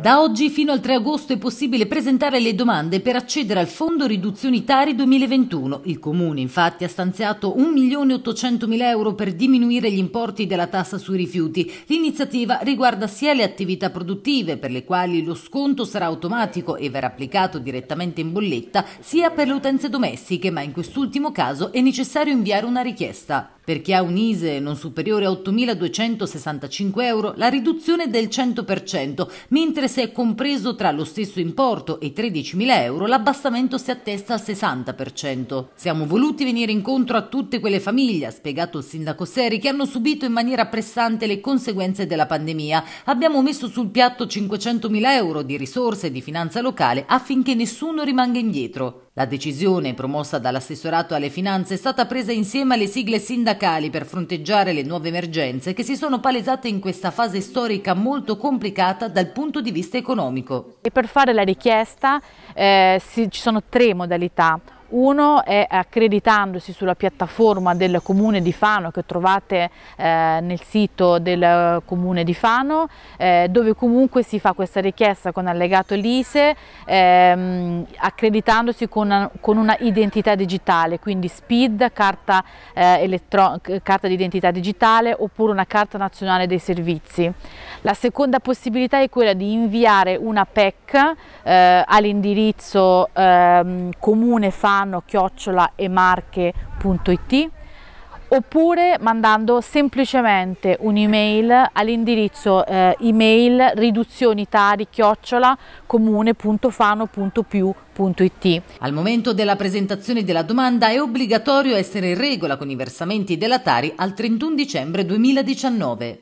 Da oggi fino al 3 agosto è possibile presentare le domande per accedere al Fondo Riduzioni Tari 2021. Il Comune infatti ha stanziato 1.800.000 euro per diminuire gli importi della tassa sui rifiuti. L'iniziativa riguarda sia le attività produttive, per le quali lo sconto sarà automatico e verrà applicato direttamente in bolletta, sia per le utenze domestiche, ma in quest'ultimo caso è necessario inviare una richiesta. Per chi ha un ISE non superiore a 8.265 euro, la riduzione è del 100%, mentre se è compreso tra lo stesso importo e 13.000 euro, l'abbassamento si attesta al 60%. Siamo voluti venire incontro a tutte quelle famiglie, ha spiegato il sindaco Seri, che hanno subito in maniera pressante le conseguenze della pandemia. Abbiamo messo sul piatto 500.000 euro di risorse di finanza locale affinché nessuno rimanga indietro. La decisione, promossa dall'assessorato alle finanze, è stata presa insieme alle sigle sindacali per fronteggiare le nuove emergenze che si sono palesate in questa fase storica molto complicata dal punto di vista economico. E per fare la richiesta eh, si, ci sono tre modalità. Uno è accreditandosi sulla piattaforma del Comune di Fano che trovate eh, nel sito del Comune di Fano eh, dove comunque si fa questa richiesta con allegato l'ISE ehm, accreditandosi con una, con una, identità digitale, quindi SPID, carta, eh, carta d'identità digitale oppure una carta nazionale dei servizi. La seconda possibilità è quella di inviare una PEC eh, all'indirizzo ehm, comune Fano milano-emarche.it oppure mandando semplicemente un'email all'indirizzo eh, email riduzionitari chiocciola comune.fano.più.it. Al momento della presentazione della domanda è obbligatorio essere in regola con i versamenti della Tari al 31 dicembre 2019.